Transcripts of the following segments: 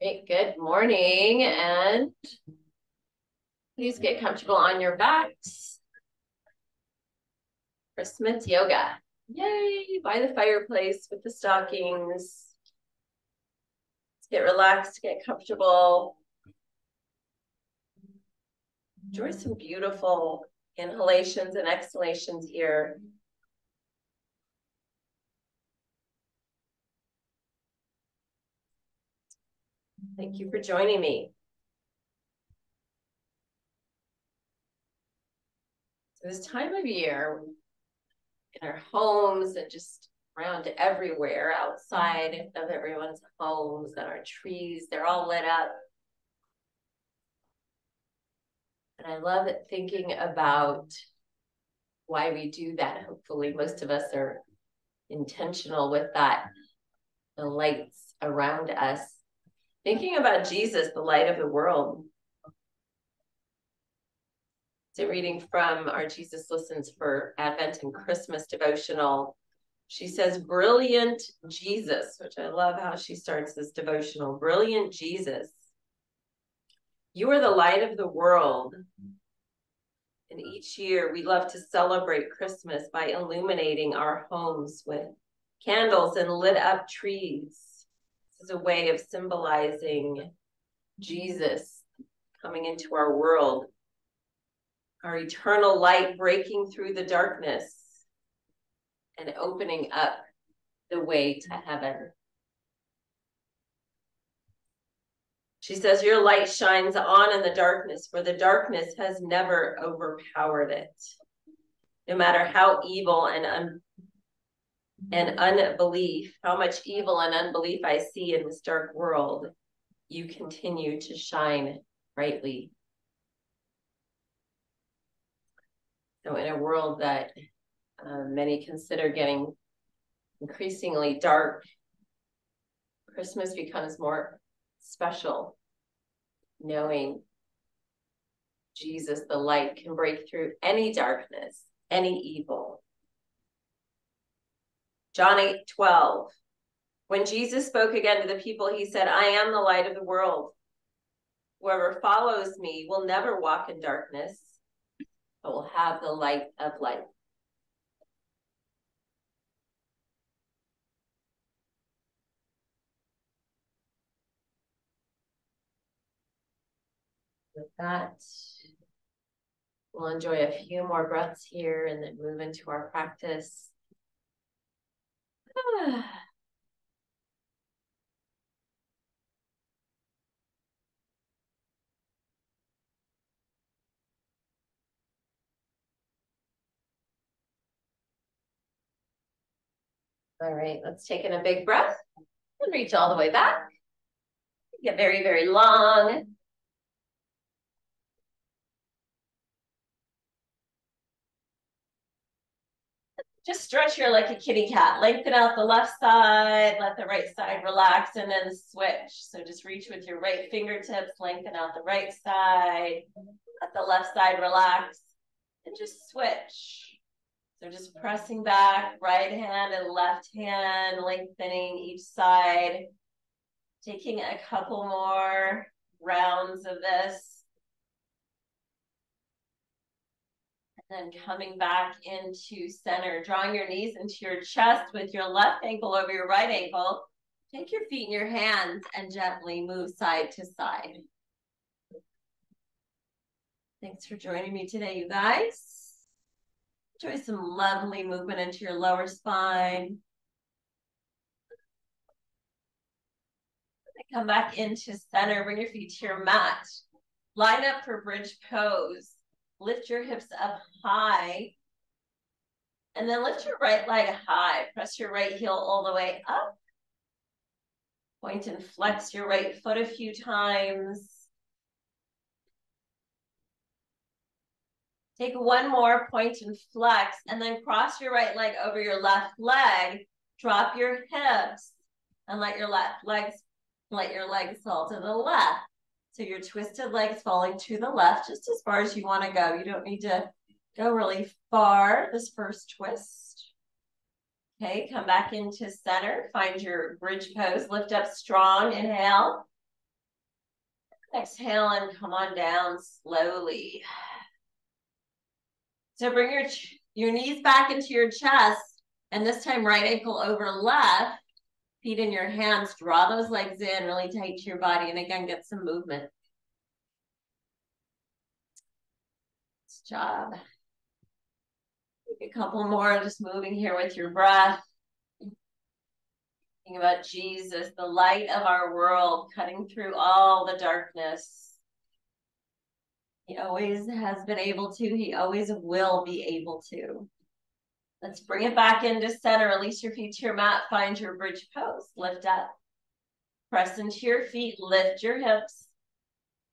Great, good morning, and please get comfortable on your backs. Christmas yoga. Yay, by the fireplace with the stockings. Let's get relaxed, get comfortable. Enjoy some beautiful inhalations and exhalations here. Thank you for joining me. So this time of year, in our homes and just around everywhere outside of everyone's homes and our trees, they're all lit up. And I love thinking about why we do that. Hopefully, most of us are intentional with that. The lights around us Thinking about Jesus, the light of the world. So, reading from our Jesus Listens for Advent and Christmas devotional. She says, Brilliant Jesus, which I love how she starts this devotional. Brilliant Jesus, you are the light of the world. And each year we love to celebrate Christmas by illuminating our homes with candles and lit up trees is a way of symbolizing Jesus coming into our world, our eternal light breaking through the darkness and opening up the way to heaven. She says, Your light shines on in the darkness, for the darkness has never overpowered it. No matter how evil and and unbelief, how much evil and unbelief I see in this dark world, you continue to shine brightly. So, in a world that uh, many consider getting increasingly dark, Christmas becomes more special, knowing Jesus, the light, can break through any darkness, any evil, John 8 12. When Jesus spoke again to the people, he said, I am the light of the world. Whoever follows me will never walk in darkness, but will have the light of life. With that, we'll enjoy a few more breaths here and then move into our practice. All right, let's take in a big breath and reach all the way back. Get very, very long. Just stretch here like a kitty cat. Lengthen out the left side, let the right side relax, and then switch. So just reach with your right fingertips, lengthen out the right side, let the left side relax, and just switch. So just pressing back, right hand and left hand, lengthening each side. Taking a couple more rounds of this. Then coming back into center, drawing your knees into your chest with your left ankle over your right ankle. Take your feet in your hands and gently move side to side. Thanks for joining me today, you guys. Enjoy some lovely movement into your lower spine. Come back into center, bring your feet to your mat. Line up for bridge pose. Lift your hips up high. And then lift your right leg high. Press your right heel all the way up. Point and flex your right foot a few times. Take one more point and flex, and then cross your right leg over your left leg. Drop your hips and let your left legs let your legs fall to the left. So your twisted legs falling to the left, just as far as you want to go. You don't need to go really far this first twist. Okay, come back into center. Find your bridge pose. Lift up strong. Inhale. Exhale and come on down slowly. So bring your your knees back into your chest, and this time right ankle over left, feet in your hands. Draw those legs in really tight to your body, and again, get some movement. Job. Take a couple more, just moving here with your breath. Thinking about Jesus, the light of our world, cutting through all the darkness. He always has been able to, he always will be able to. Let's bring it back into center. Release your feet to your mat. Find your bridge pose. Lift up. Press into your feet. Lift your hips.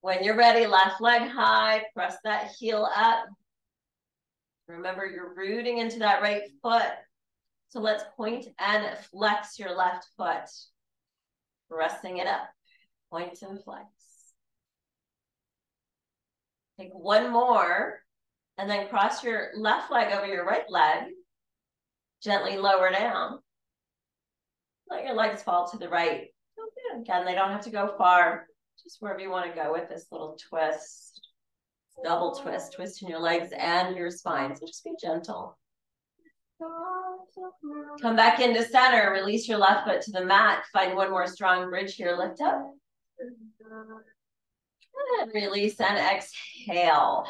When you're ready, left leg high. Press that heel up. Remember, you're rooting into that right foot. So let's point and flex your left foot. Pressing it up. Point and flex. Take one more and then cross your left leg over your right leg. Gently lower down. Let your legs fall to the right. Again, they don't have to go far, just wherever you want to go with this little twist. Double twist, twist in your legs and your spine. So just be gentle. Come back into center. Release your left foot to the mat. Find one more strong bridge here. Lift up. Release and exhale.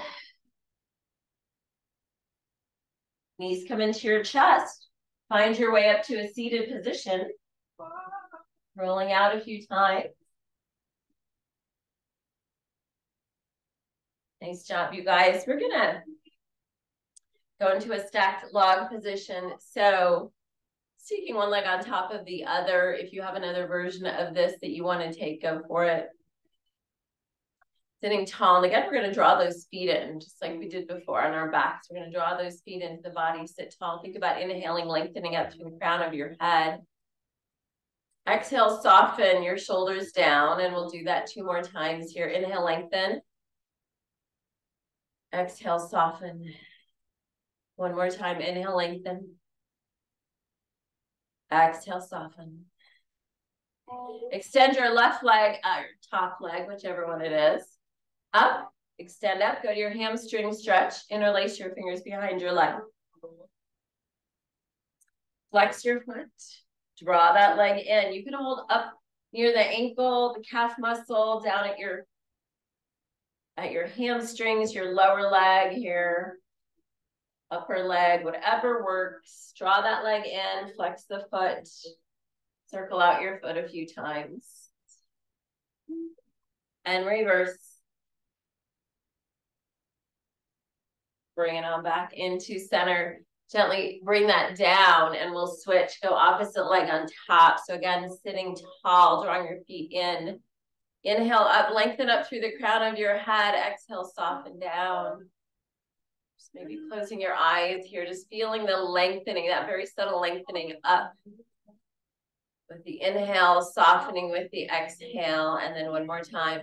Knees come into your chest. Find your way up to a seated position. Rolling out a few times. Nice job, you guys. We're gonna go into a stacked log position. So taking one leg on top of the other. If you have another version of this that you want to take, go for it sitting tall. And again, we're going to draw those feet in, just like we did before on our backs. We're going to draw those feet into the body, sit tall. Think about inhaling, lengthening up to the crown of your head. Exhale, soften your shoulders down, and we'll do that two more times here. Inhale, lengthen. Exhale, soften. One more time. Inhale, lengthen. Exhale, soften. Extend your left leg, uh, top leg, whichever one it is. Up, extend up, go to your hamstring stretch, interlace your fingers behind your leg. Flex your foot, draw that leg in. You can hold up near the ankle, the calf muscle, down at your at your hamstrings, your lower leg here, upper leg, whatever works. Draw that leg in, flex the foot, circle out your foot a few times. And reverse. Bring it on back into center. Gently bring that down and we'll switch, go opposite leg on top. So again, sitting tall, drawing your feet in. Inhale up, lengthen up through the crown of your head. Exhale, soften down. Just maybe closing your eyes here, just feeling the lengthening, that very subtle lengthening up. With the inhale, softening with the exhale, and then one more time.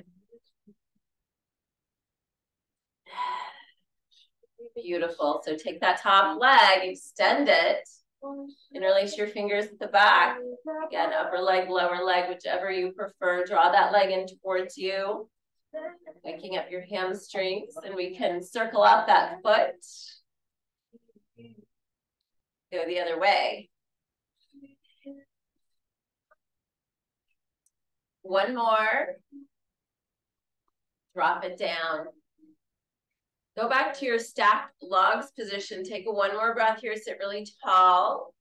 Beautiful. So take that top leg, extend it, interlace your fingers at the back. Again, upper leg, lower leg, whichever you prefer. Draw that leg in towards you, waking up your hamstrings, and we can circle out that foot. Go the other way. One more. Drop it down. Go back to your stacked logs position. Take one more breath here. Sit really tall.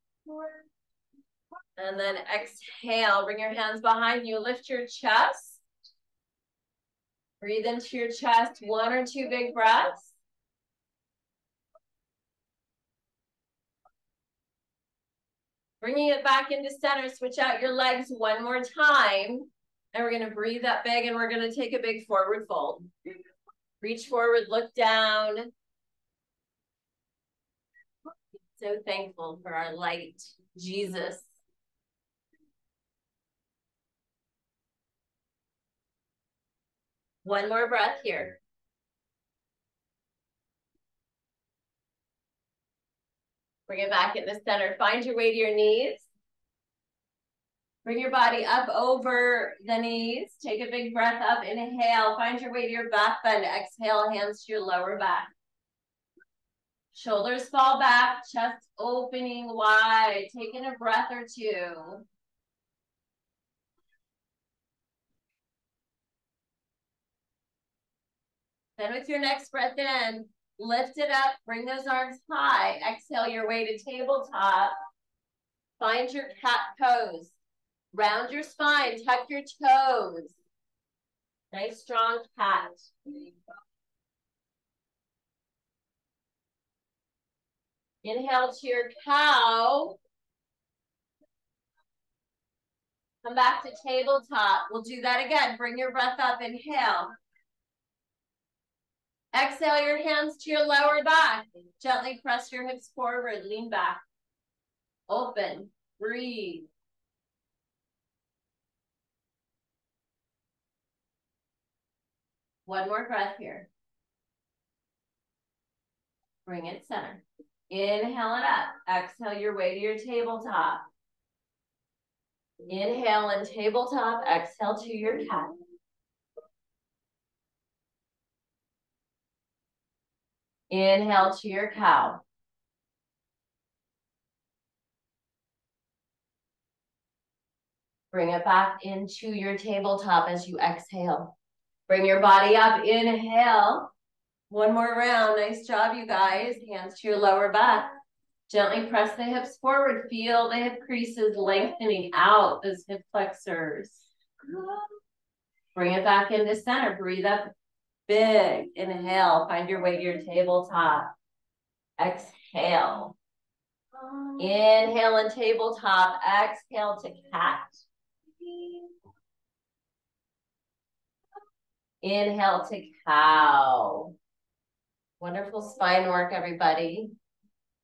And then exhale. Bring your hands behind you. Lift your chest. Breathe into your chest. One or two big breaths. Bringing it back into center. Switch out your legs one more time. And we're going to breathe that big and we're going to take a big forward fold. Reach forward, look down. So thankful for our light, Jesus. One more breath here. Bring it back in the center. Find your way to your knees. Bring your body up over the knees. Take a big breath up. Inhale. Find your way to your back bend. Exhale. Hands to your lower back. Shoulders fall back. Chest opening wide. Taking a breath or two. Then with your next breath in, lift it up. Bring those arms high. Exhale your way to tabletop. Find your cat pose. Round your spine, tuck your toes. Nice strong cat. Inhale to your cow. Come back to tabletop. We'll do that again. Bring your breath up. Inhale. Exhale your hands to your lower back. Gently press your hips forward. Lean back. Open. Breathe. One more breath here. Bring it center. Inhale it up. Exhale your way to your tabletop. Inhale and tabletop. Exhale to your cat. Inhale to your cow. Bring it back into your tabletop as you exhale. Bring your body up. Inhale. One more round. Nice job, you guys. Hands to your lower back. Gently press the hips forward. Feel the hip creases lengthening out those hip flexors. Bring it back into center. Breathe up big. Inhale. Find your way to your tabletop. Exhale. Inhale and tabletop. Exhale to cat. Inhale to cow. Wonderful spine work, everybody.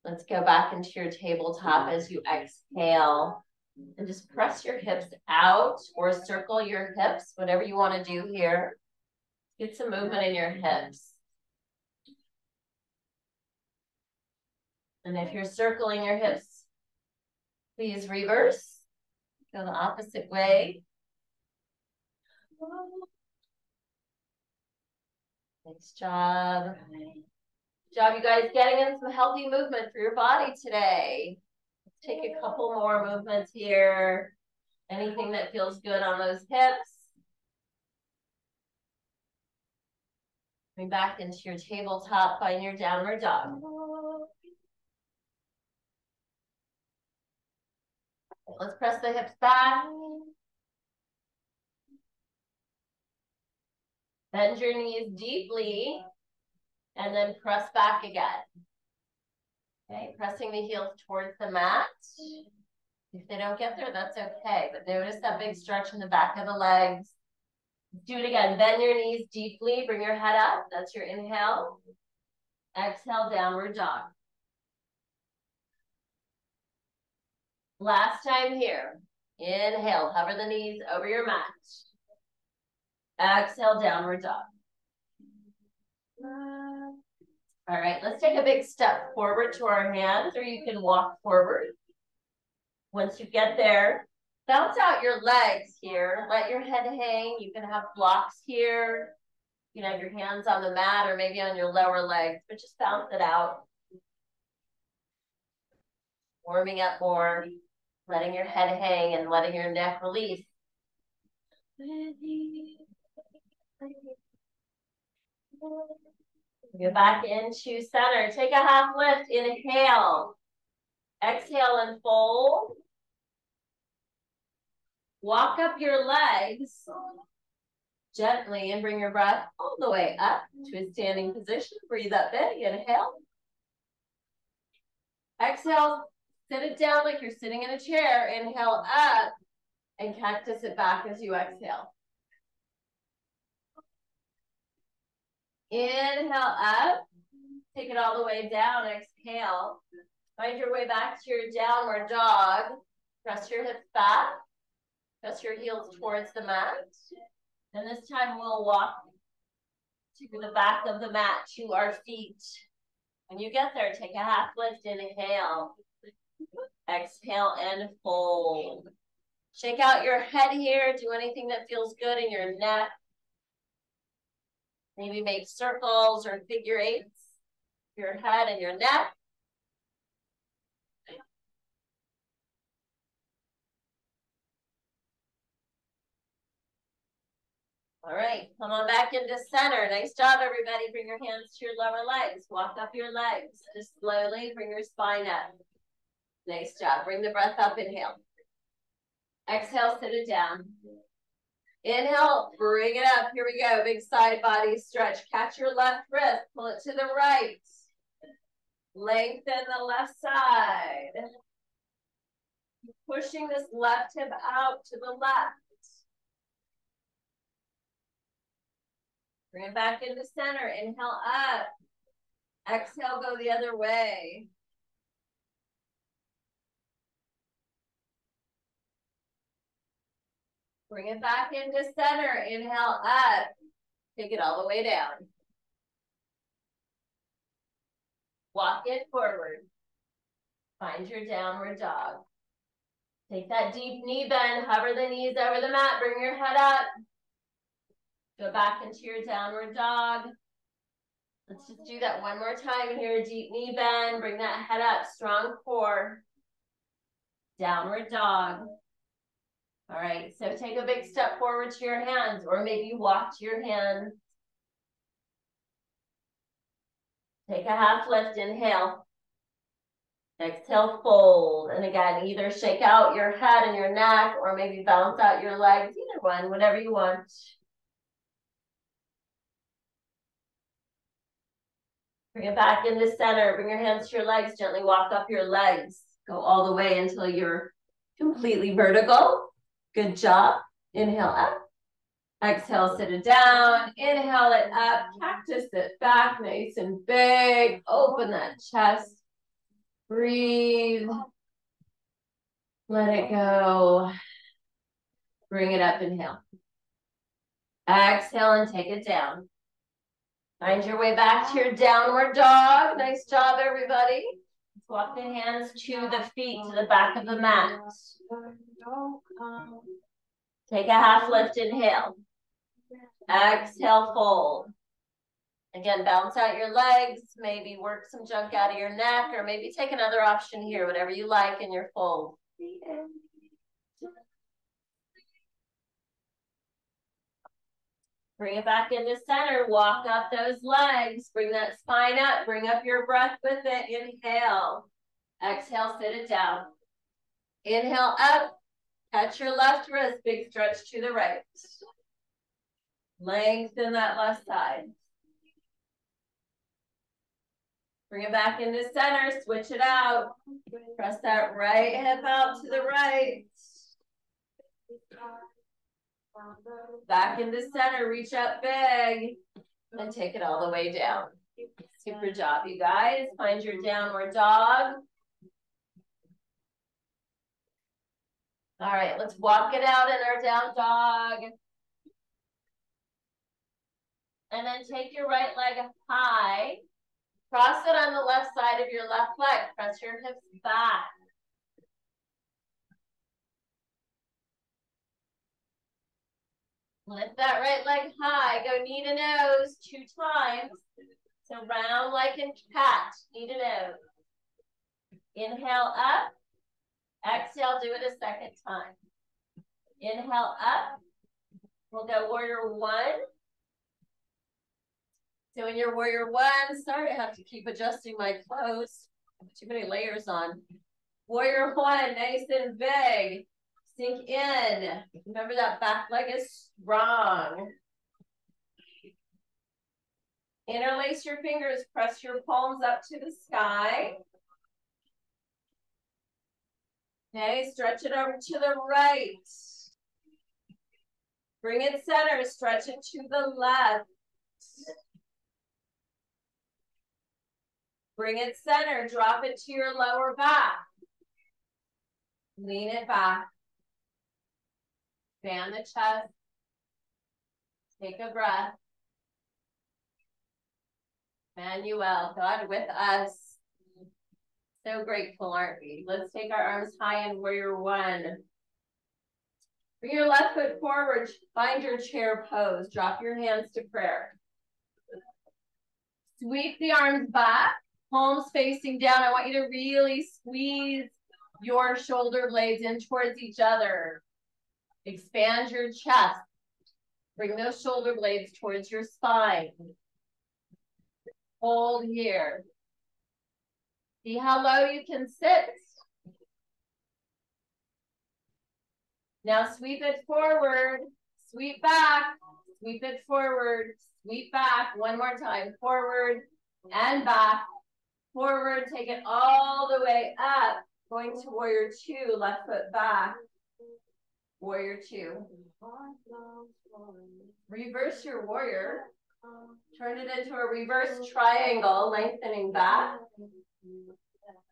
Let's go back into your tabletop as you exhale. And just press your hips out or circle your hips, whatever you want to do here. Get some movement in your hips. And if you're circling your hips, please reverse. Go the opposite way. Nice job. Good job, you guys, getting in some healthy movement for your body today. Let's take a couple more movements here. Anything that feels good on those hips. Coming back into your tabletop, find your downward dog. Let's press the hips back. Bend your knees deeply and then press back again. Okay, pressing the heels towards the mat. If they don't get there, that's okay. But notice that big stretch in the back of the legs. Do it again. Bend your knees deeply. Bring your head up. That's your inhale. Exhale, downward dog. Last time here. Inhale, hover the knees over your mat. Exhale, downward dog. All right, let's take a big step forward to our hands, or you can walk forward. Once you get there, bounce out your legs here. Let your head hang. You can have blocks here. You can have your hands on the mat or maybe on your lower legs, but just bounce it out. Warming up more, letting your head hang and letting your neck release. Go back into center. Take a half lift. Inhale. Exhale and fold. Walk up your legs gently and bring your breath all the way up to a standing position. Breathe up big. Inhale. Exhale. Sit it down like you're sitting in a chair. Inhale up and cactus it back as you exhale. Inhale up. Take it all the way down. Exhale. Find your way back to your downward dog. Press your hips back. Press your heels towards the mat. And this time we'll walk to the back of the mat to our feet. When you get there, take a half lift. Inhale. Exhale and fold. Shake out your head here. Do anything that feels good in your neck. Maybe make circles or figure eights. Your head and your neck. All right, come on back into center. Nice job, everybody. Bring your hands to your lower legs. Walk up your legs. Just slowly bring your spine up. Nice job. Bring the breath up. Inhale. Exhale, sit it down. Inhale, bring it up. Here we go. Big side body stretch. Catch your left wrist. Pull it to the right. Lengthen the left side. Pushing this left hip out to the left. Bring it back into center. Inhale up. Exhale, go the other way. Bring it back into center. Inhale up. Take it all the way down. Walk it forward. Find your downward dog. Take that deep knee bend. Hover the knees over the mat. Bring your head up. Go back into your downward dog. Let's just do that one more time here. Deep knee bend. Bring that head up. Strong core. Downward dog. All right, so take a big step forward to your hands, or maybe walk to your hands. Take a half lift, inhale. Exhale, fold. And again, either shake out your head and your neck, or maybe bounce out your legs, either one, whatever you want. Bring it back into center. Bring your hands to your legs. Gently walk up your legs. Go all the way until you're completely vertical. Good job. Inhale up. Exhale, sit it down. Inhale it up. Cactus it back nice and big. Open that chest. Breathe. Let it go. Bring it up. Inhale. Exhale and take it down. Find your way back to your downward dog. Nice job, everybody. Walk the hands to the feet, to the back of the mat. Take a half lift, inhale. Exhale, fold. Again, bounce out your legs, maybe work some junk out of your neck, or maybe take another option here, whatever you like in your fold. Bring it back into center. Walk up those legs. Bring that spine up. Bring up your breath with it. Inhale. Exhale, sit it down. Inhale up. Catch your left wrist. Big stretch to the right. Lengthen that left side. Bring it back into center. Switch it out. Press that right hip out to the right. Back in the center, reach up big, and take it all the way down. Super job, you guys. Find your downward dog. All right, let's walk it out in our down dog. And then take your right leg high. Cross it on the left side of your left leg. Press your hips back. Lift that right leg high. Go knee to nose two times. So round like a cat, knee to nose. Inhale up. Exhale, do it a second time. Inhale up. We'll go warrior one. So in your warrior one, sorry, I have to keep adjusting my clothes. Too many layers on. Warrior one, nice and big. Sink in. Remember that back leg is strong. Interlace your fingers, press your palms up to the sky. Okay, stretch it over to the right. Bring it center, stretch it to the left. Bring it center, drop it to your lower back. Lean it back. Fan the chest. Take a breath. Emmanuel, God with us. So grateful, aren't we? Let's take our arms high in warrior one. Bring your left foot forward. Find your chair pose. Drop your hands to prayer. Sweep the arms back, palms facing down. I want you to really squeeze your shoulder blades in towards each other. Expand your chest. Bring those shoulder blades towards your spine. Hold here. See how low you can sit. Now sweep it forward, sweep back, sweep it forward, sweep back. One more time, forward and back, forward, take it all the way up, going to warrior two, left foot back, warrior two. Reverse your warrior, turn it into a reverse triangle, lengthening back.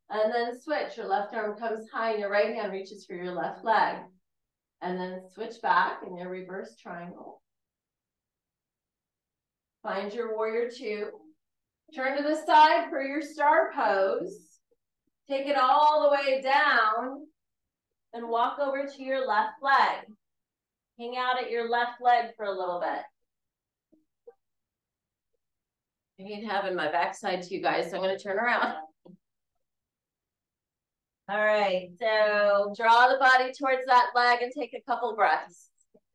And then switch, your left arm comes high and your right hand reaches for your left leg and then switch back in your reverse triangle. Find your warrior two. Turn to the side for your star pose. Take it all the way down and walk over to your left leg. Hang out at your left leg for a little bit. I hate having my backside to you guys, so I'm going to turn around. All right, so draw the body towards that leg and take a couple breaths.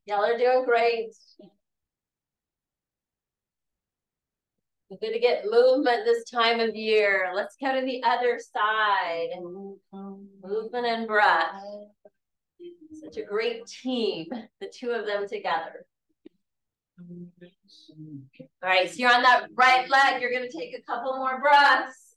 Y'all are doing great. We're to get movement this time of year. Let's go to the other side. Movement and breath. Such a great team, the two of them together. All right, so you're on that right leg. You're going to take a couple more breaths.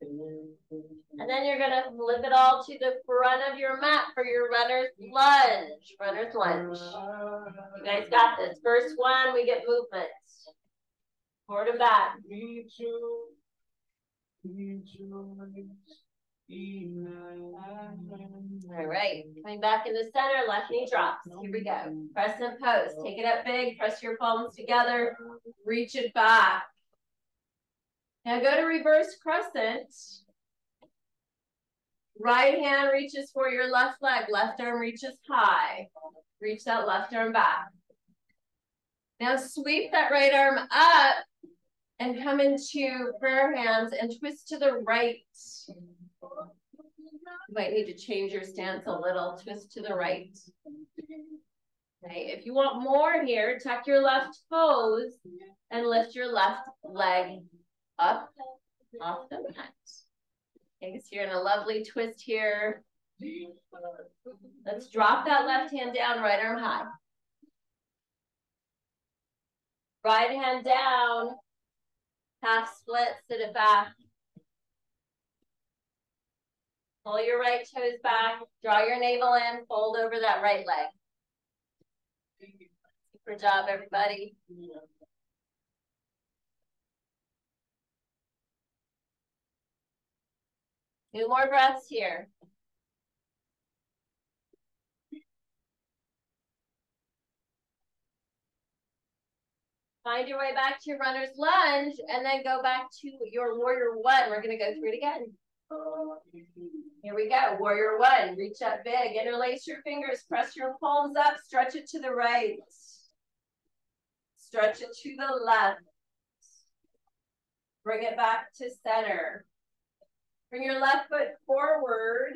And then you're to flip it all to the front of your mat for your runner's lunge. Runner's lunge. You guys got this. First one, we get movement. And back. All right, coming back in the center, left knee drops. Here we go. Crescent pose. Take it up big, press your palms together, reach it back. Now go to reverse crescent. Right hand reaches for your left leg. Left arm reaches high. Reach that left arm back. Now sweep that right arm up and come into prayer hands and twist to the right. You might need to change your stance a little. Twist to the right. Okay, if you want more here, tuck your left toes and lift your left leg up off the mat. So you're in a lovely twist here. Let's drop that left hand down, right arm high. Right hand down, half split, sit it back. Pull your right toes back, draw your navel in, fold over that right leg. Good job, everybody. Two more breaths here. Find your way back to your runner's lunge and then go back to your warrior one. We're going to go through it again. Here we go. Warrior one. Reach up big. Interlace your fingers. Press your palms up. Stretch it to the right. Stretch it to the left. Bring it back to center. Bring your left foot forward.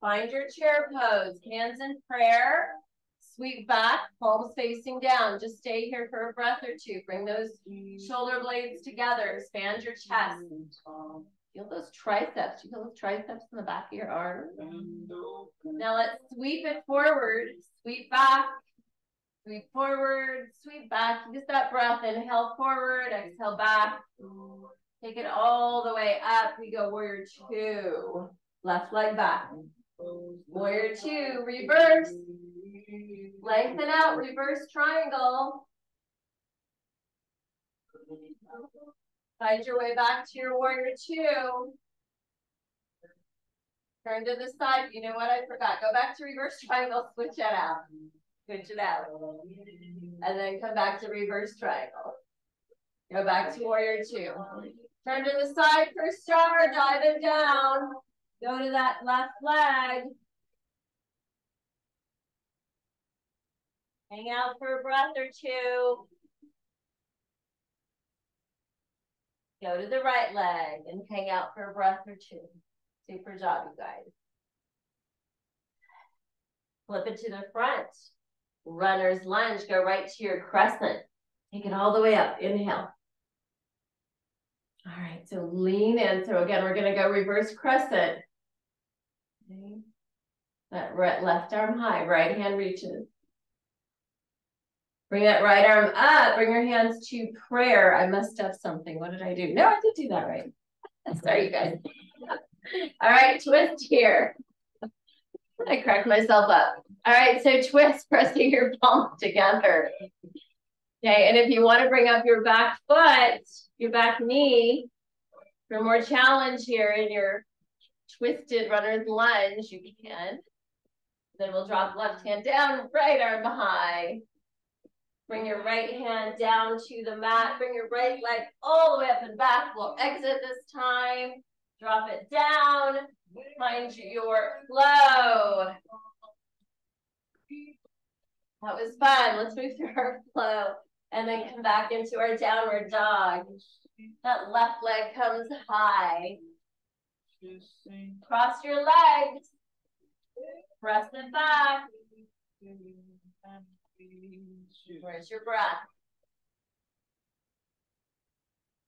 Find your chair pose. Hands in prayer. Sweep back, palms facing down. Just stay here for a breath or two. Bring those shoulder blades together. Expand your chest. Feel those triceps. You feel those triceps in the back of your arm. Now let's sweep it forward. Sweep back. Sweep forward. Sweep back. Use that breath. Inhale forward. Exhale back. Take it all the way up. We go warrior two. Left leg back. Warrior two, reverse. Lengthen out, reverse triangle. Find your way back to your warrior two. Turn to the side. You know what? I forgot. Go back to reverse triangle. Switch it out. Switch it out. And then come back to reverse triangle. Go back to warrior two. Turn to the side for star, dive it down. Go to that left leg. Hang out for a breath or two. Go to the right leg and hang out for a breath or two. Super job, you guys. Flip it to the front. Runner's lunge. Go right to your crescent. Take it all the way up. Inhale. All right, so lean in. So again, we're going to go reverse crescent. Okay. That right, left arm high, right hand reaches. Bring that right arm up. Bring your hands to prayer. I messed up something. What did I do? No, I did do that right. Sorry, you guys. All right, twist here. I cracked myself up. All right, so twist, pressing your palms together. Okay, and if you want to bring up your back foot, your back knee, for more challenge here in your twisted runner's lunge, you can. Then we'll drop left hand down, right arm high. Bring your right hand down to the mat. Bring your right leg all the way up and back. We'll exit this time. Drop it down. Find your flow. That was fun. Let's move through our flow and then come back into our downward dog. That left leg comes high. Cross your legs. Press it back. Where's your breath?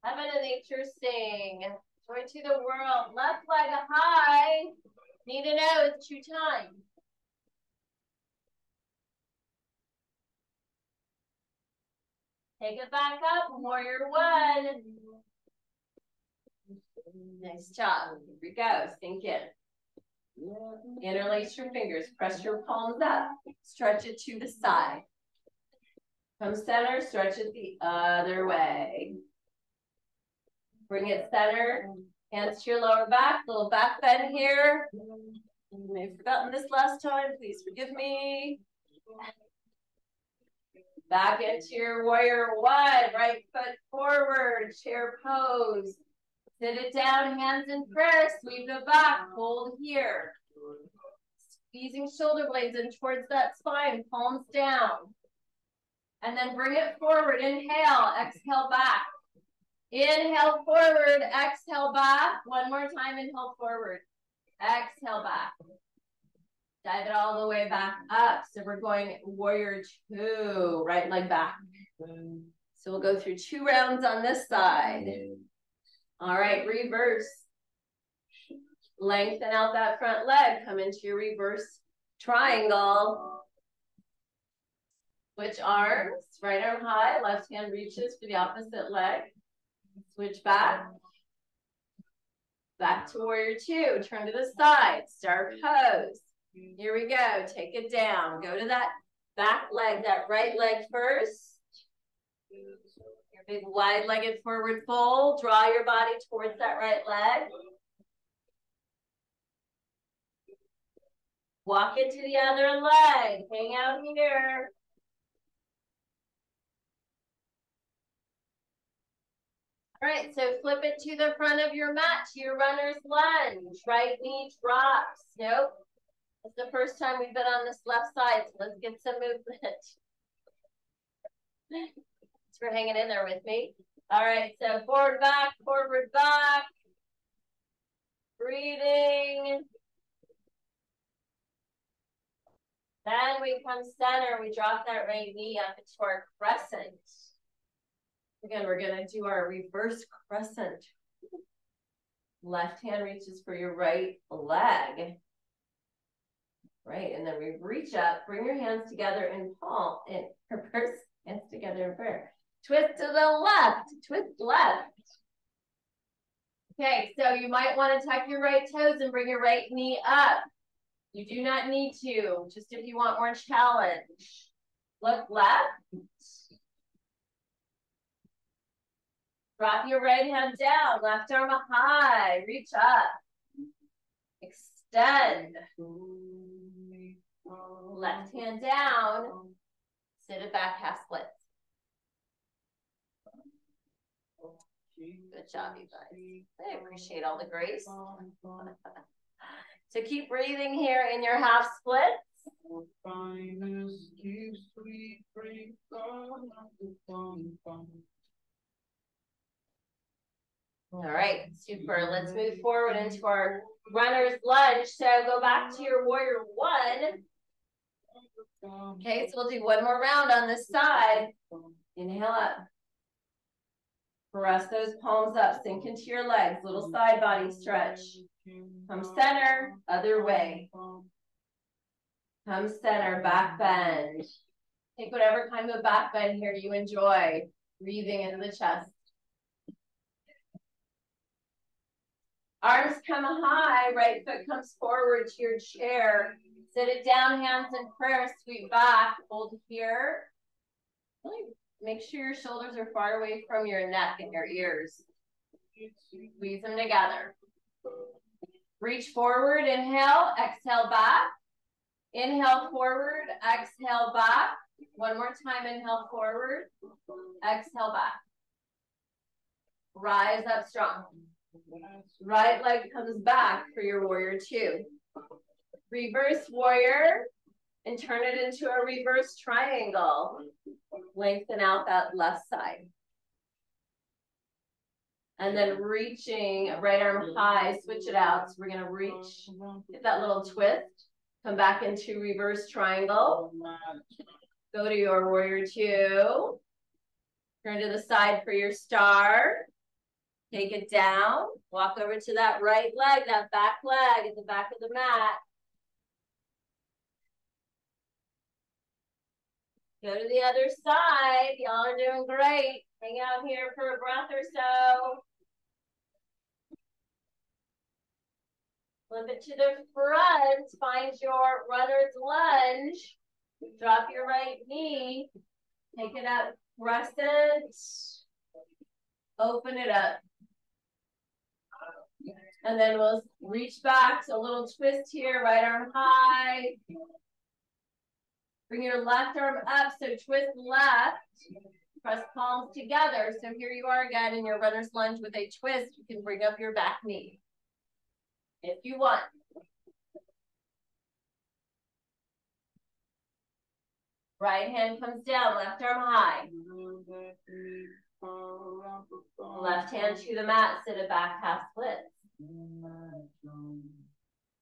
Heaven and nature sing. Joy to the world. Left leg high. Need to it's two times. Take it back up, warrior one. Nice job. Here we go. Sink in. Interlace your fingers. Press your palms up. Stretch it to the side. Come center. Stretch it the other way. Bring it center. Hands to your lower back. Little back bend here. You may have forgotten this last time. Please forgive me. Back into your warrior one. Right foot forward. Chair pose. Sit it down, hands in prayer, sweep the back, hold here. Squeezing shoulder blades in towards that spine, palms down. And then bring it forward, inhale, exhale back. Inhale forward, exhale back. One more time, inhale forward. Exhale back. Dive it all the way back up. So we're going warrior two, right leg back. So we'll go through two rounds on this side. All right, reverse. Lengthen out that front leg. Come into your reverse triangle. Switch arms. Right arm high. Left hand reaches for the opposite leg. Switch back. Back to warrior two. Turn to the side. Star pose. Here we go. Take it down. Go to that back leg, that right leg first. Big wide-legged forward fold. Draw your body towards that right leg. Walk into the other leg. Hang out here. All right, so flip it to the front of your mat, to your runner's lunge. Right knee drops. Nope. It's the first time we've been on this left side, so let's get some movement. Thanks for hanging in there with me. All right, so forward, back, forward, back. Breathing. Then we come center, we drop that right knee up into our crescent. Again, we're gonna do our reverse crescent. Left hand reaches for your right leg. Right, and then we reach up, bring your hands together in palm, and reverse hands together in prayer. Twist to the left, twist left. Okay, so you might want to tuck your right toes and bring your right knee up. You do not need to, just if you want more challenge. Look left. Drop your right hand down, left arm high, reach up. Extend. Left hand down, sit it back, half split. Good job, you guys. I appreciate all the grace. So keep breathing here in your half splits. All right, super. Let's move forward into our runner's lunge. So go back to your warrior one. Um, okay, so we'll do one more round on this side. Inhale up. Press those palms up, sink into your legs, little side body stretch. Come center, other way. Come center, back bend. Take whatever kind of back bend here you enjoy. Breathing into the chest. Arms come high, right foot comes forward to your chair. Sit it down, hands in prayer, sweep back, hold here. Really make sure your shoulders are far away from your neck and your ears. Squeeze them together. Reach forward, inhale, exhale back. Inhale forward, exhale back. One more time, inhale forward, exhale back. Rise up strong. Right leg comes back for your warrior two. Reverse warrior and turn it into a reverse triangle. Lengthen out that left side. And then reaching right arm high, switch it out. So we're to reach, get that little twist. Come back into reverse triangle. Go to your warrior two. Turn to the side for your star. Take it down. Walk over to that right leg, that back leg at the back of the mat. Go to the other side. Y'all are doing great. Hang out here for a breath or so. Flip it to the front. Find your runner's lunge. Drop your right knee. Take it up crescent. Open it up. And then we'll reach back, so a little twist here, right arm high. Bring your left arm up, so twist left. Press palms together. So here you are again in your runner's lunge with a twist. You can bring up your back knee if you want. Right hand comes down, left arm high. Left hand to the mat, sit a back half split.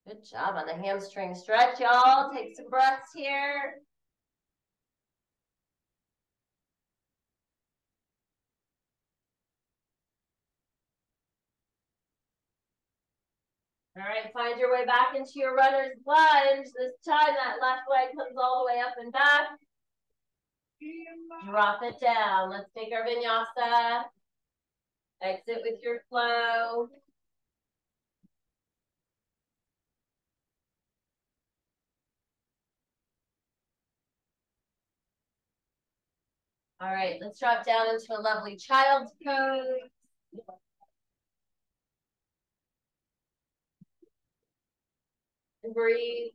Good job on the hamstring stretch, y'all. Take some breaths here. All right, find your way back into your runner's lunge. This time that left leg comes all the way up and back. Drop it down. Let's take our vinyasa. Exit with your flow. All right, let's drop down into a lovely child's pose. Breathe.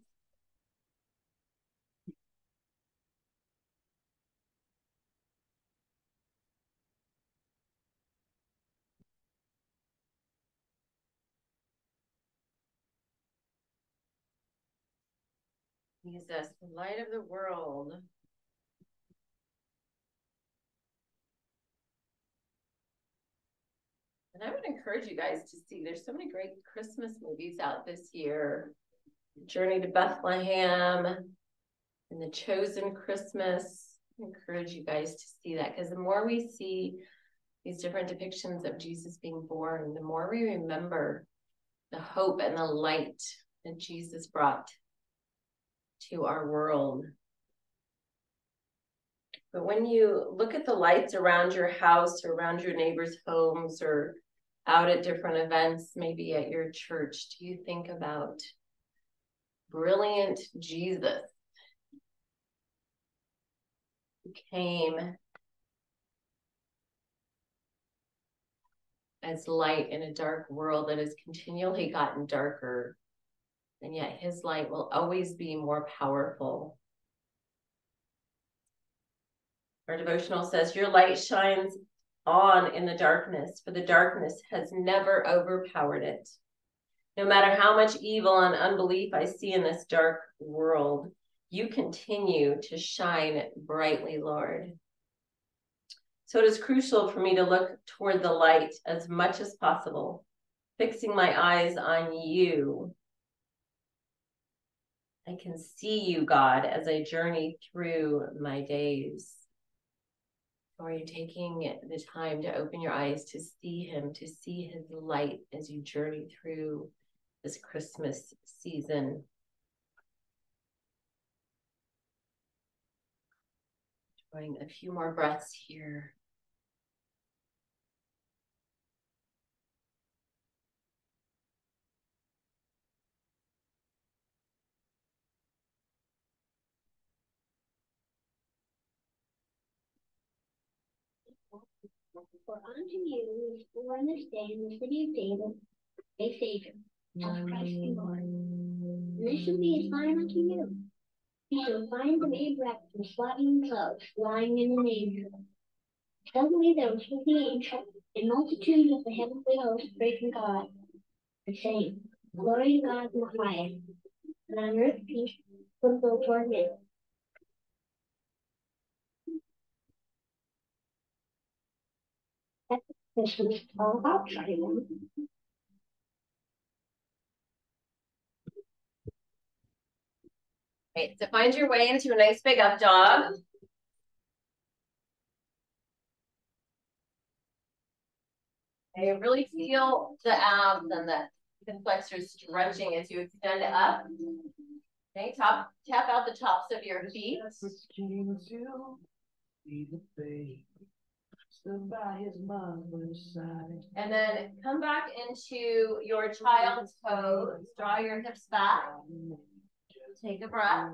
Jesus, the light of the world. And I would encourage you guys to see, there's so many great Christmas movies out this year. Journey to Bethlehem and The Chosen Christmas. I encourage you guys to see that because the more we see these different depictions of Jesus being born, the more we remember the hope and the light that Jesus brought to our world. But when you look at the lights around your house or around your neighbors' homes or out at different events, maybe at your church, do you think about brilliant Jesus who came as light in a dark world that has continually gotten darker, and yet his light will always be more powerful. Our devotional says, Your light shines on in the darkness, for the darkness has never overpowered it. No matter how much evil and unbelief I see in this dark world, you continue to shine brightly, Lord. So it is crucial for me to look toward the light as much as possible, fixing my eyes on you. I can see you, God, as I journey through my days. Are you taking the time to open your eyes to see Him, to see His light as you journey through this Christmas season? Drawing a few more breaths here. For unto you day in the city of David a Savior, of Christ the Lord. Shall be a sign unto you. You shall find the babe wrapped in swaddling clothes, lying in an manger. Suddenly there was with the angel a multitude of the heavenly hosts praising God, and saying, Glory to God in the highest, and on earth peace, goodwill toward men. That's what This was all about Simon. Right, so find your way into a nice big up dog. Okay, really feel the abs and the, the flexors stretching as you extend up. Okay, top, tap out the tops of your feet by his mother's side. And then come back into your child's pose. Draw your hips back. Take a breath.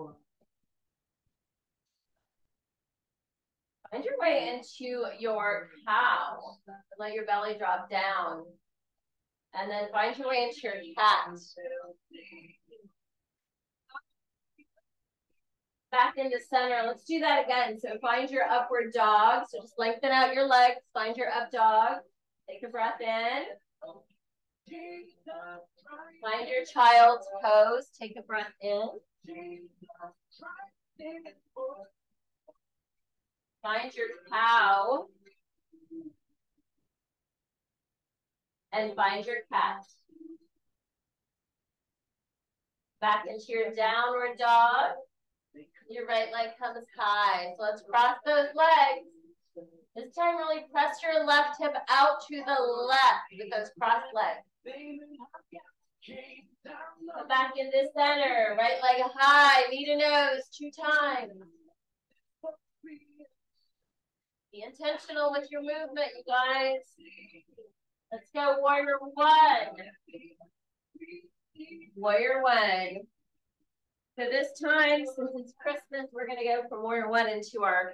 Find your way into your cow. Let your belly drop down. And then find your way into your cat back into center. Let's do that again. So find your upward dog. So just lengthen out your legs. Find your up dog. Take a breath in. Find your child's pose. Take a breath in. Find your cow. And find your cat. Back into your downward dog. Your right leg comes high. So let's cross those legs. This time, really press your left hip out to the left with those crossed legs. Back into center. Right leg high, knee to nose two times. Be intentional with your movement, you guys. Let's go, warrior one. Warrior one. So this time, since it's Christmas, we're going to go from warrior one into our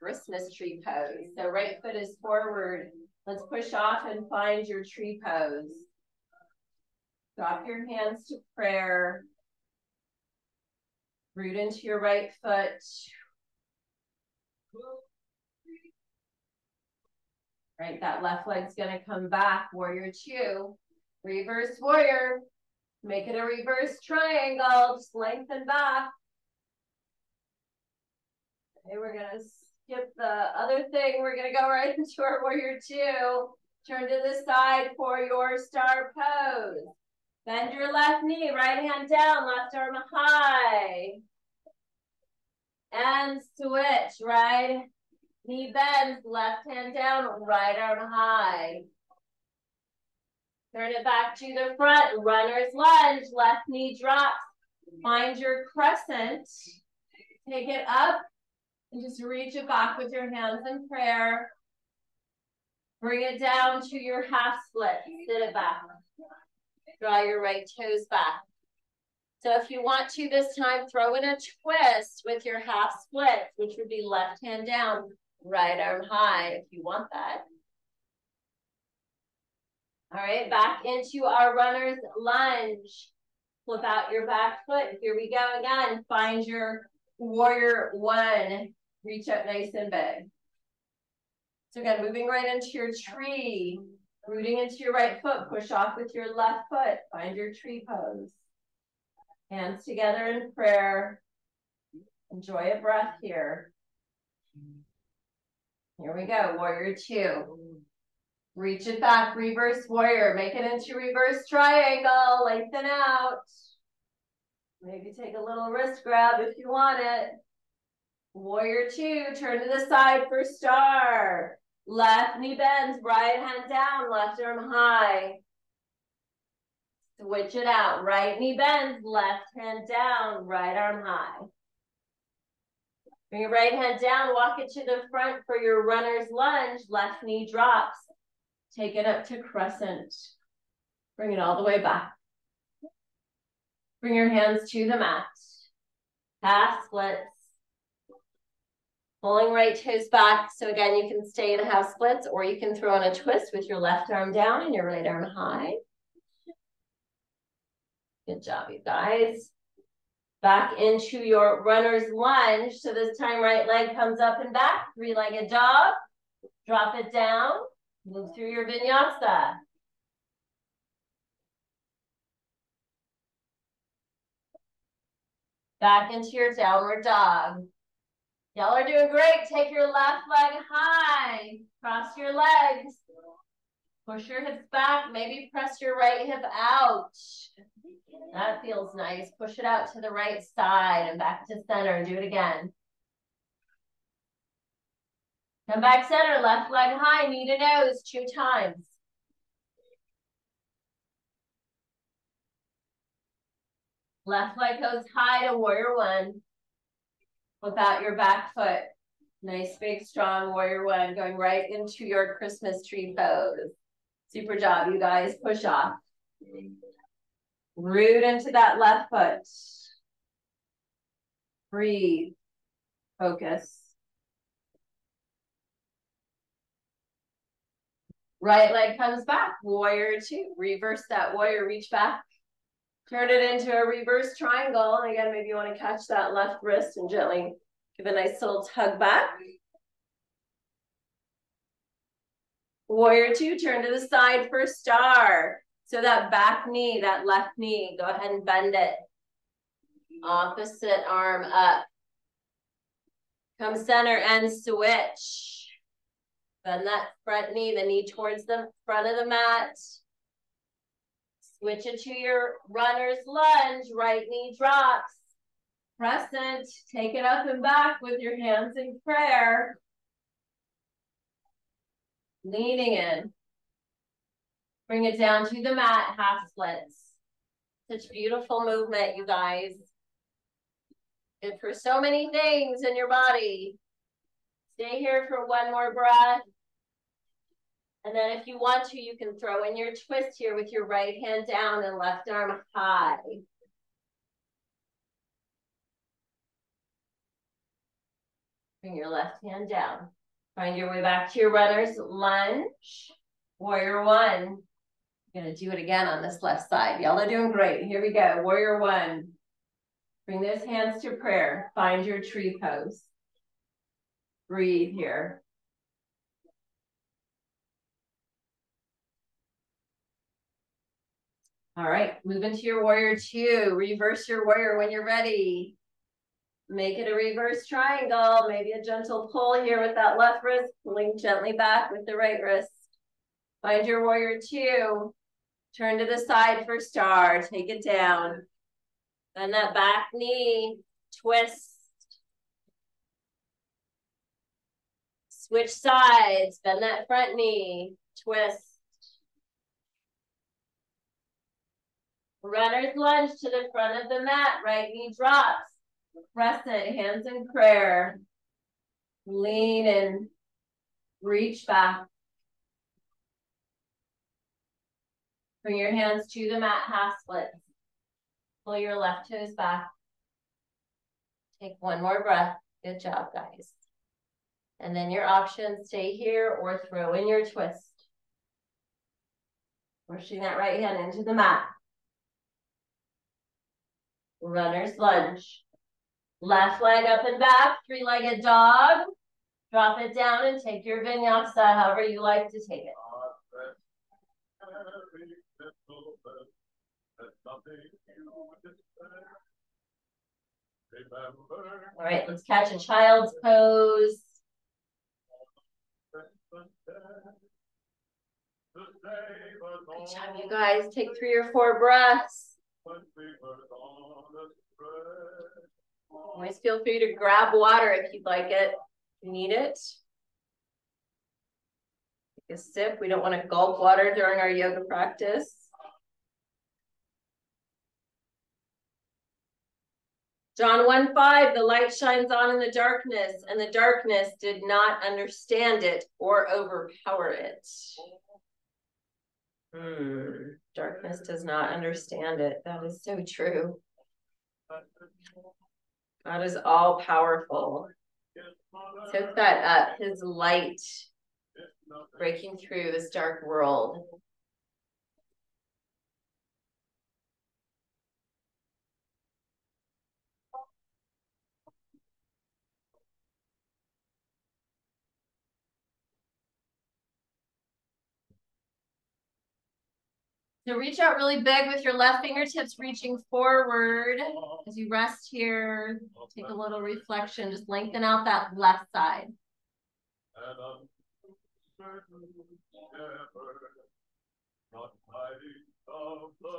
Christmas tree pose. So right foot is forward. Let's push off and find your tree pose. Drop your hands to prayer. Root into your right foot. Right, that left leg's gonna come back, warrior two. Reverse warrior. Make it a reverse triangle, just lengthen back. Okay, we're gonna skip the other thing. We're gonna go right into our warrior two. Turn to the side for your star pose. Bend your left knee, right hand down, left arm high. And switch, right knee bends, left hand down, right arm high. Turn it back to the front. Runner's lunge. Left knee drops. Find your crescent. Take it up and just reach it back with your hands in prayer. Bring it down to your half split. Sit it back. Draw your right toes back. So if you want to this time, throw in a twist with your half split, which would be left hand down, right arm high if you want that. All right, back into our runner's lunge. Flip out your back foot. Here we go again. Find your warrior one. Reach up nice and big. So again, moving right into your tree. Rooting into your right foot, push off with your left foot. Find your tree pose. Hands together in prayer. Enjoy a breath here. Here we go, warrior two. Reach it back, reverse warrior. Make it into reverse triangle. Lengthen out. Maybe take a little wrist grab if you want it. Warrior two, turn to the side for star. Left knee bends, right hand down, left arm high. Switch it out. Right knee bends, left hand down, right arm high. Bring your right hand down, walk it to the front for your runner's lunge. Left knee drops. Take it up to crescent. Bring it all the way back. Bring your hands to the mat. Half splits. Pulling right toes back. So again, you can stay in half splits or you can throw in a twist with your left arm down and your right arm high. Good job, you guys. Back into your runner's lunge. So this time right leg comes up and back, three-legged dog. Drop it down, move through your vinyasa. Back into your downward dog. Y'all are doing great. Take your left leg high. Cross your legs. Push your hips back. Maybe press your right hip out. That feels nice. Push it out to the right side and back to center. And do it again. Come back center. Left leg high. Knee to nose two times. Left leg goes high to warrior one without your back foot. Nice, big, strong warrior one going right into your Christmas tree pose. Super job, you guys. Push off. Root into that left foot. Breathe. Focus. Right leg comes back. Warrior two. Reverse that warrior. Reach back. Turn it into a reverse triangle. And again, maybe you want to catch that left wrist and gently give a nice little tug back. Warrior two, turn to the side for star. So that back knee, that left knee, go ahead and bend it. Opposite arm up. Come center and switch. Bend that front knee, the knee towards the front of the mat. Switch it to your runner's lunge. Right knee drops. Crescent. Take it up and back with your hands in prayer. Leaning in. Bring it down to the mat, half splits. Such beautiful movement, you guys. Good for so many things in your body. Stay here for one more breath. And then if you want to, you can throw in your twist here with your right hand down and left arm high. Bring your left hand down. Find your way back to your runner's lunge. Warrior one. I'm gonna do it again on this left side. Y'all are doing great. Here we go. Warrior one. Bring those hands to prayer. Find your tree pose. Breathe here. All right, move into your warrior two. Reverse your warrior when you're ready. Make it a reverse triangle, maybe a gentle pull here with that left wrist, pulling gently back with the right wrist. Find your warrior two. Turn to the side for star, take it down. Bend that back knee, twist. Switch sides, bend that front knee, twist. Runner's lunge to the front of the mat. Right knee drops. Crescent, hands in prayer. Lean and reach back. Bring your hands to the mat, half splits. Pull your left toes back. Take one more breath. Good job, guys. And then your options, stay here or throw in your twist. Pushing that right hand into the mat runner's lunge. Left leg up and back, three-legged dog. Drop it down and take your vinyasa however you like to take it. All right, let's catch a child's pose. Good job, you guys. Take three or four breaths. Always feel free to grab water if you'd like it. Need it. Take a sip. We don't want to gulp water during our yoga practice. John 1 5, the light shines on in the darkness, and the darkness did not understand it or overpower it. Hmm. Darkness does not understand it. That is so true. God is all powerful. Took that up, his light breaking through this dark world. So reach out really big with your left fingertips reaching forward as you rest here. Take a little reflection. Just lengthen out that left side.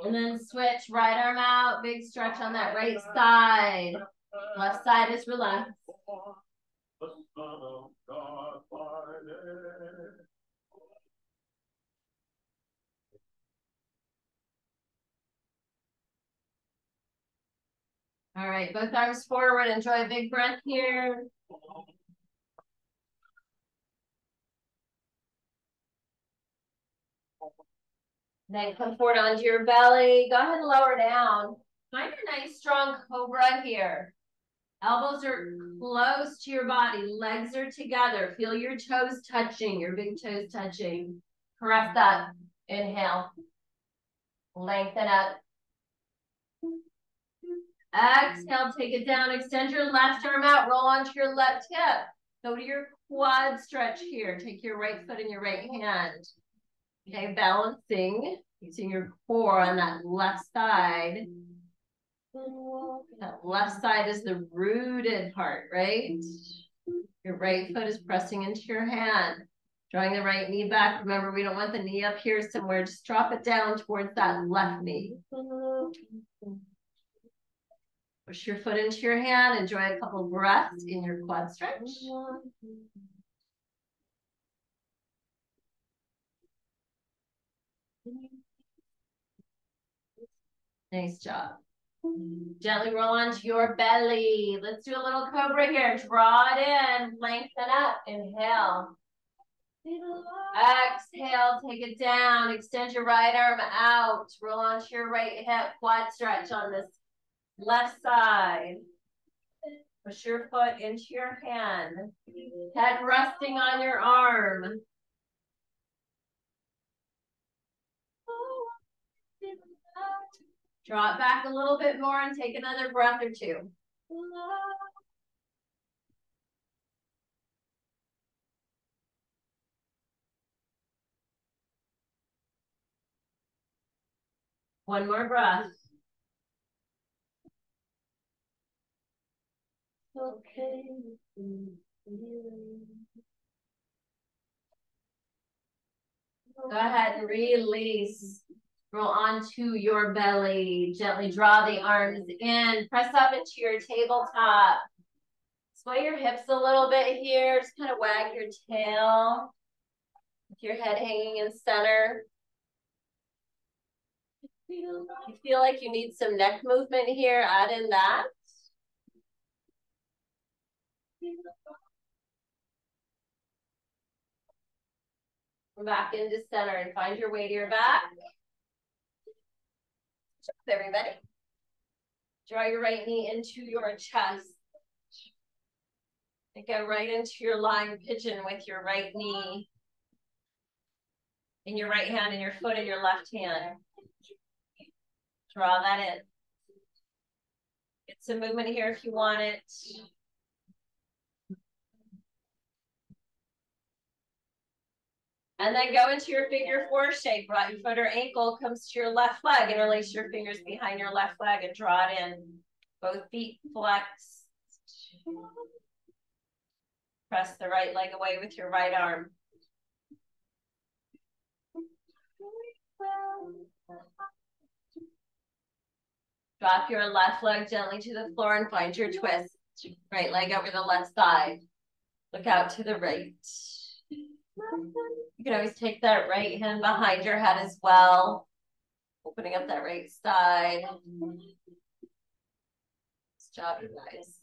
And then switch right arm out. Big stretch on that right side. Left side is relaxed. All right, both arms forward. Enjoy a big breath here. Then come forward onto your belly. Go ahead and lower down. Find a nice strong cobra here. Elbows are close to your body. Legs are together. Feel your toes touching, your big toes touching. Press that. Inhale. Lengthen up. Exhale, take it down. Extend your left arm out. Roll onto your left hip. Go to your quad stretch here. Take your right foot in your right hand. Okay, balancing, using your core on that left side. That left side is the rooted part, right? Your right foot is pressing into your hand. Drawing the right knee back. Remember, we don't want the knee up here somewhere. Just drop it down towards that left knee. Push your foot into your hand. Enjoy a couple breaths in your quad stretch. Nice job. Gently roll onto your belly. Let's do a little cobra here. Draw it in. Lengthen up. Inhale. Exhale, take it down. Extend your right arm out. Roll onto your right hip. Quad stretch on this left side. Push your foot into your hand. Head resting on your arm. Draw it back a little bit more and take another breath or two. One more breath. Okay. Go ahead and release. Roll onto your belly. Gently draw the arms in. Press up into your tabletop. Sway your hips a little bit here. Just kind of wag your tail. With your head hanging in center. You feel like you need some neck movement here, add in that. Come back into center and find your way to your back. everybody. Draw your right knee into your chest. And go right into your lying pigeon with your right knee in your right hand and your foot in your left hand. Draw that in. Get some movement here if you want it. And then go into your figure four shape. Right foot or ankle comes to your left leg. Interlace your fingers behind your left leg and draw it in. Both feet flex. Press the right leg away with your right arm. Drop your left leg gently to the floor and find your twist. Right leg over the left side. Look out to the right. You can always take that right hand behind your head as well. Opening up that right side. Nice job, you guys.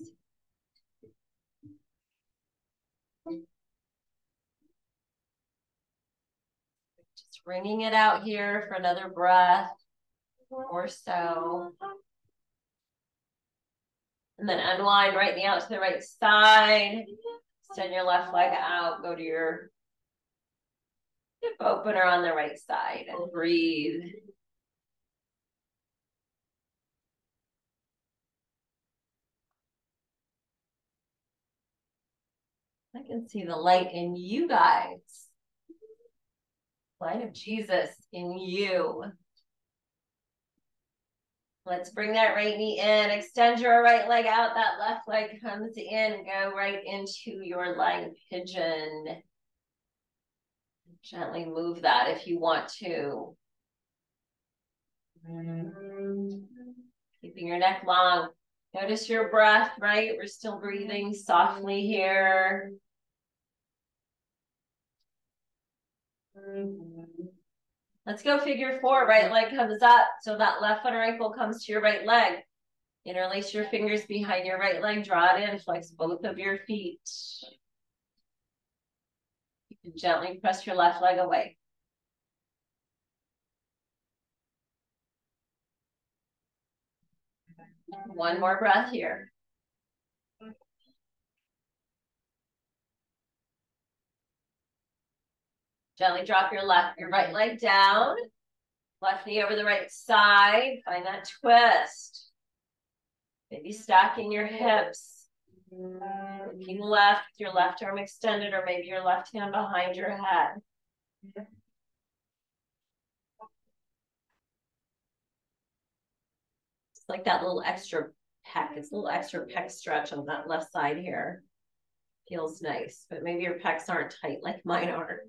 Just wringing it out here for another breath or so. And then unwind right knee out to the right side. Extend your left leg out. Go to your hip opener on the right side and breathe. I can see the light in you guys. Light of Jesus in you. Let's bring that right knee in. Extend your right leg out. That left leg comes in. Go right into your lying pigeon. Gently move that if you want to. Keeping your neck long. Notice your breath, right? We're still breathing softly here. Let's go figure four. Right leg comes up. So that left ankle comes to your right leg. Interlace your fingers behind your right leg. Draw it in. Flex both of your feet. Can gently press your left leg away. One more breath here. Gently drop your left, your right leg down. Left knee over the right side. Find that twist. Maybe stacking your hips. Mm, Looking left with your left arm extended, or maybe your left hand behind your head. It's like that little extra pec. It's a little extra pec stretch on that left side here. Feels nice, but maybe your pecs aren't tight like mine are.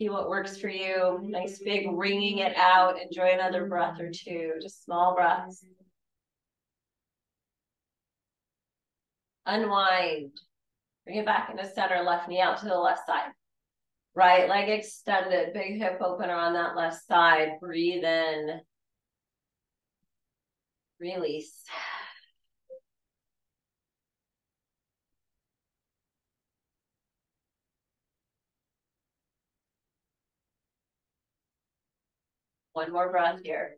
See what works for you. Nice big wringing it out. Enjoy another breath or two, just small breaths. Unwind. Bring it back into center, left knee out to the left side. Right leg extended, big hip opener on that left side. Breathe in. Release. One more breath here.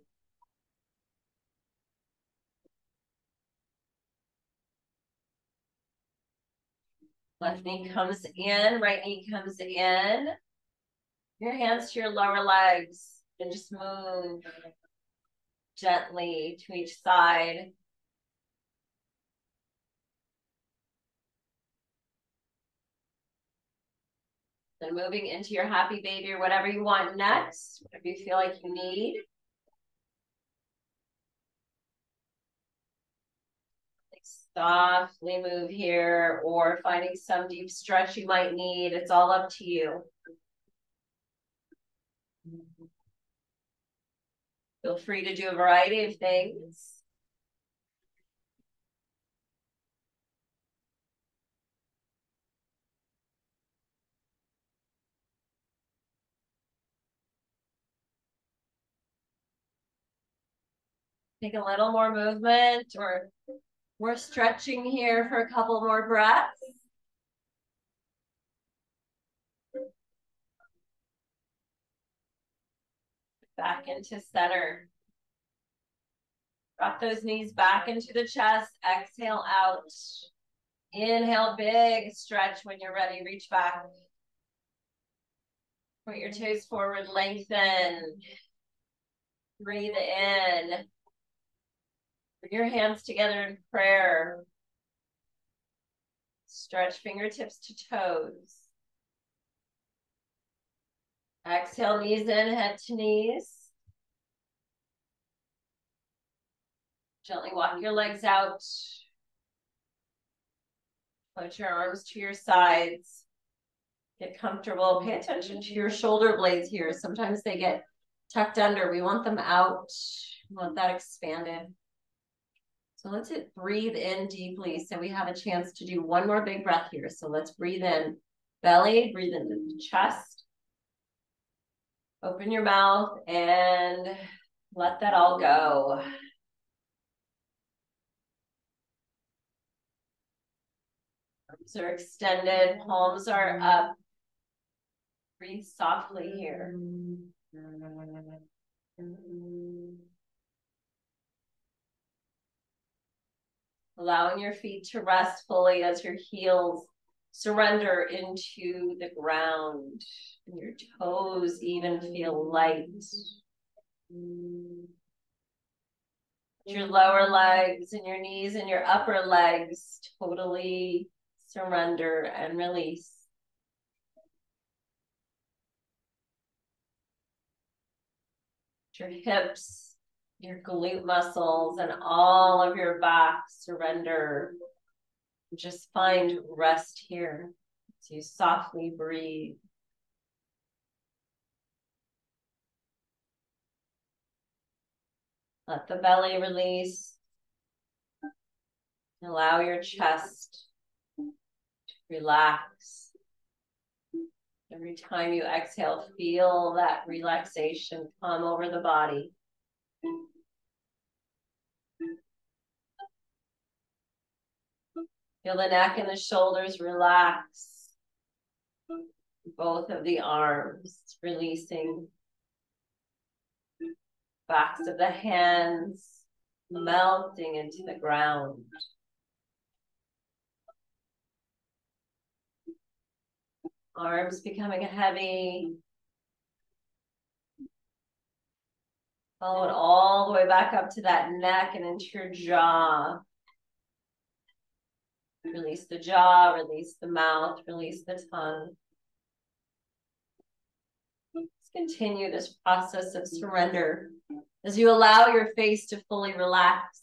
Left knee comes in, right knee comes in. Your hands to your lower legs and just move gently to each side. Then moving into your happy baby or whatever you want next, whatever you feel like you need. Softly move here or finding some deep stretch you might need. It's all up to you. Feel free to do a variety of things. Take a little more movement or we're stretching here for a couple more breaths. Back into center. Drop those knees back into the chest. Exhale out. Inhale, big stretch when you're ready. Reach back. Point your toes forward, lengthen. Breathe in. Bring your hands together in prayer. Stretch fingertips to toes. Exhale, knees in, head to knees. Gently walk your legs out. Put your arms to your sides. Get comfortable. Pay attention to your shoulder blades here. Sometimes they get tucked under. We want them out. We want that expanded. So let's hit breathe in deeply so we have a chance to do one more big breath here. So let's breathe in belly, breathe in the chest. Open your mouth and let that all go. Arms are extended, palms are up. Breathe softly here. Allowing your feet to rest fully as your heels surrender into the ground. And your toes even feel light. Your lower legs and your knees and your upper legs totally surrender and release. Your hips, your glute muscles, and all of your back surrender. Just find rest here as you softly breathe. Let the belly release. Allow your chest to relax. Every time you exhale, feel that relaxation come over the body. Feel the neck and the shoulders relax. Both of the arms releasing. Backs of the hands melting into the ground. Arms becoming heavy. Follow it all the way back up to that neck and into your jaw. Release the jaw, release the mouth, release the tongue. Let's continue this process of surrender as you allow your face to fully relax.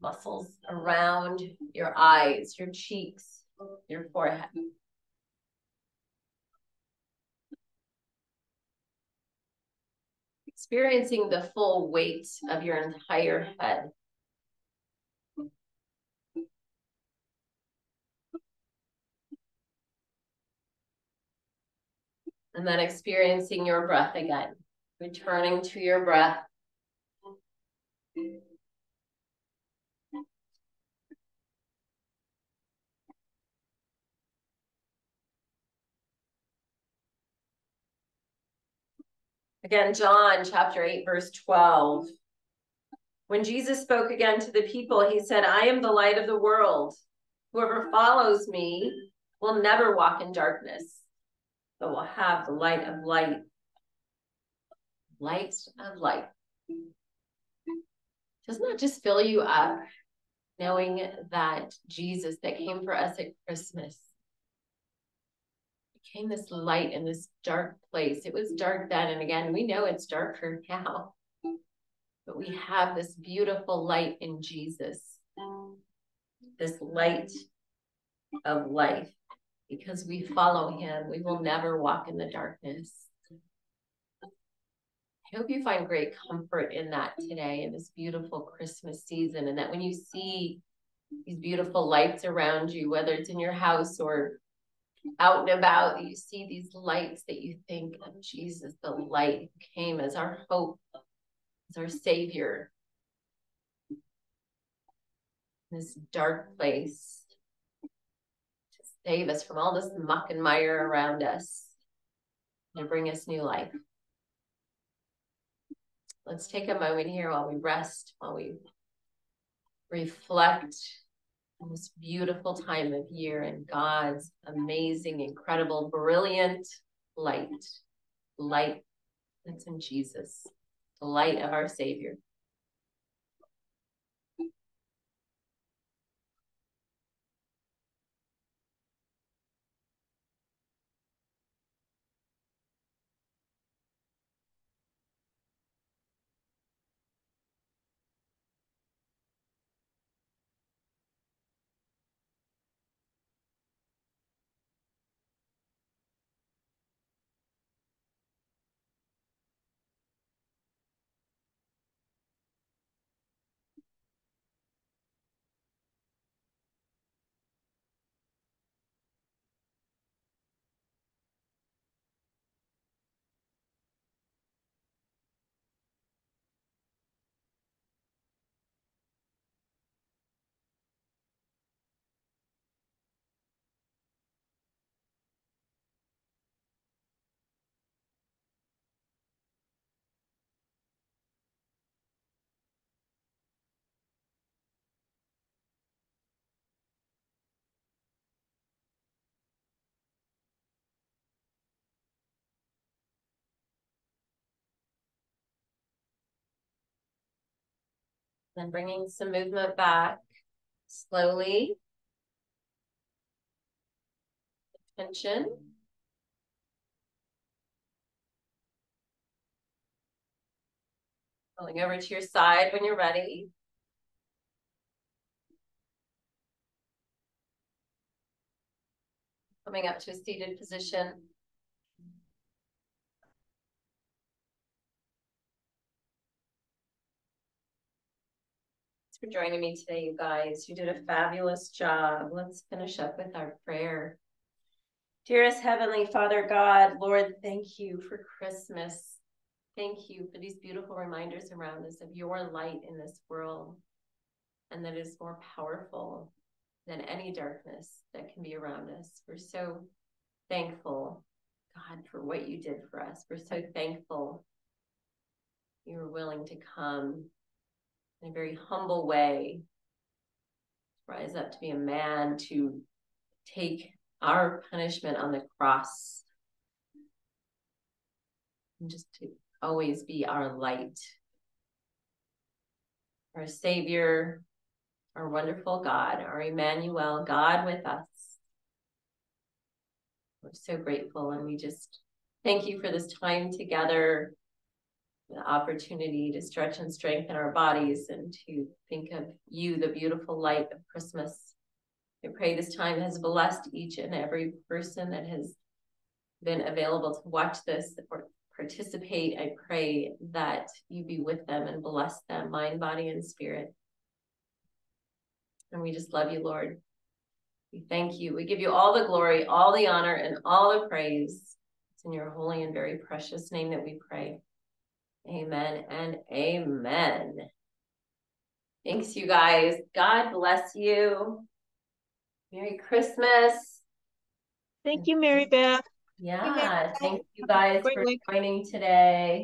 Muscles around your eyes, your cheeks, your forehead. Experiencing the full weight of your entire head. And then experiencing your breath again, returning to your breath. Again, John chapter 8, verse 12. When Jesus spoke again to the people, he said, I am the light of the world. Whoever follows me will never walk in darkness, but will have the light of light. Light of light. Doesn't that just fill you up knowing that Jesus that came for us at Christmas became this light in this dark place? It was dark then, and again, we know it's darker now. But we have this beautiful light in Jesus, this light of life because we follow him, we will never walk in the darkness. I hope you find great comfort in that today in this beautiful Christmas season, and that when you see these beautiful lights around you, whether it's in your house or out and about, you see these lights that you think of Jesus, the light came as our hope, as our Savior. This dark place save us from all this muck and mire around us and bring us new life. Let's take a moment here while we rest, while we reflect on this beautiful time of year and God's amazing, incredible, brilliant light, light that's in Jesus, the light of our Savior. Then bringing some movement back slowly. Tension. Rolling over to your side when you're ready. Coming up to a seated position. For joining me today, you guys. You did a fabulous job. Let's finish up with our prayer. Dearest Heavenly Father God, Lord, thank you for Christmas. Thank you for these beautiful reminders around us of your light in this world and that is more powerful than any darkness that can be around us. We're so thankful, God, for what you did for us. We're so thankful you were willing to come in a very humble way, rise up to be a man, to take our punishment on the cross, and just to always be our light, our Savior, our wonderful God, our Emmanuel, God with us. We're so grateful, and we just thank you for this time together, the opportunity to stretch and strengthen our bodies and to think of you, the beautiful light of Christmas. I pray this time has blessed each and every person that has been available to watch this or participate. I pray that you be with them and bless them, mind, body, and spirit. And we just love you, Lord. We thank you. We give you all the glory, all the honor, and all the praise. It's in your holy and very precious name that we pray. Amen and amen. Thanks, you guys. God bless you. Merry Christmas. Thank you, Mary Beth. Yeah, thank you guys for joining today.